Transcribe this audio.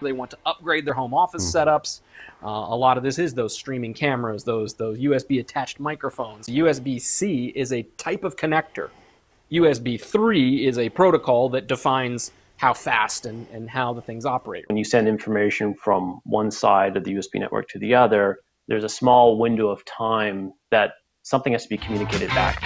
They want to upgrade their home office mm. setups. Uh, a lot of this is those streaming cameras, those those USB attached microphones. USB C is a type of connector. USB 3 is a protocol that defines how fast and, and how the things operate. When you send information from one side of the USB network to the other, there's a small window of time that something has to be communicated back.